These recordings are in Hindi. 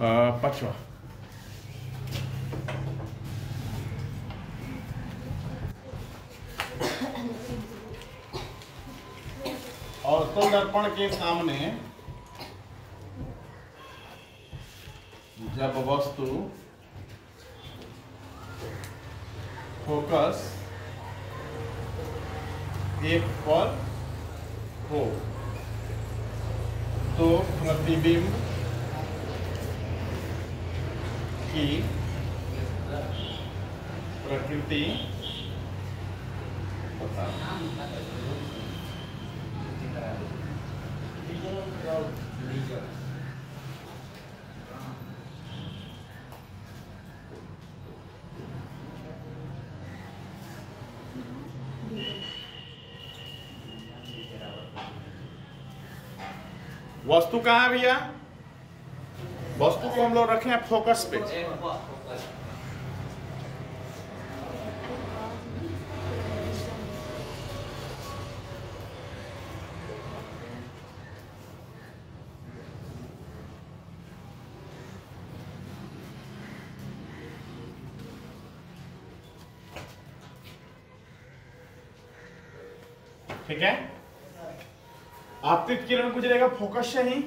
पांचवा अवतल दर्पण के सामने जब वस्तु फोकस एक पर हो तो प्रतिबिंब की प्रकृति वस्तु कहाँ भैया? वस्तु को हम लोग रखे हैं फोकस पे। ठीक है? आपतित किरण गुजरेगा फोकस से ही।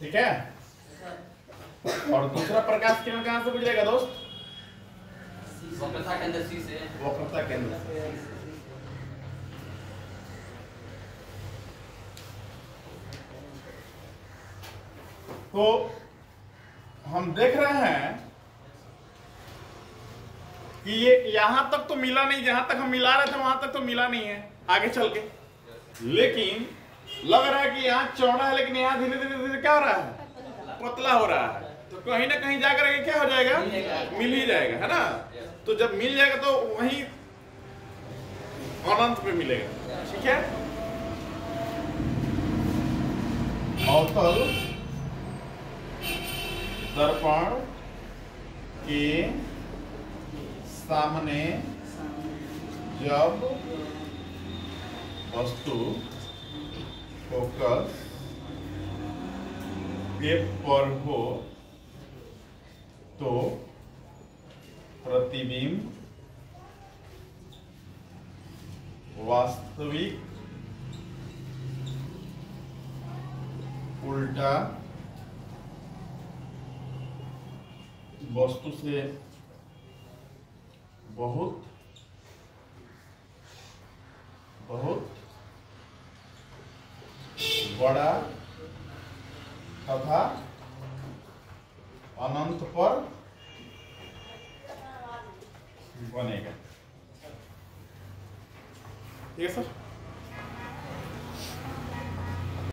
ठीक है? और दूसरा प्रकाश किरण कहाँ से गुजरेगा दोस्त? वक्रता के अंदर। सी से वक्रता तो हम देख रहे हैं कि ये यहाँ तक तो मिला नहीं, जहाँ तक हम मिला रहे थे, वहाँ तक तो मिला नहीं है, आगे चल के। लेकिन लग रहा है कि यहाँ चौड़ा है लेकिन यहाँ धीरे धीरे धीरे क्या हो रहा है? पतला हो रहा है। तो कहीं ना कहीं जाकर के क्या हो जाएगा? मिल ही जाएगा है ना? तो जब मिल जाएगा तो वहीं अनंत पे मिलेगा। ठीक है? अवतल दर्पण के सामने जब वस्तु फोकस पर हो तो प्रतिबिंब वास्तविक उल्टा वस्तु से बहुत बहुत बड़ा तथा अनंत पर बनेगा। ठीक है सर?